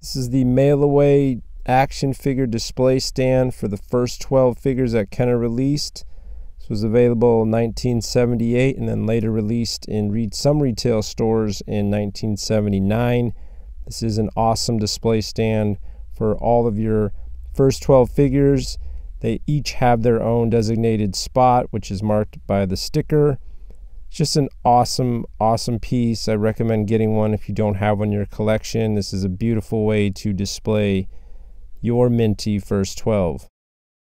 This is the mail away action figure display stand for the first 12 figures that Kenner released. This was available in 1978 and then later released in read some retail stores in 1979. This is an awesome display stand for all of your first 12 figures. They each have their own designated spot, which is marked by the sticker. Just an awesome, awesome piece. I recommend getting one if you don't have one in your collection. This is a beautiful way to display your Minty First 12.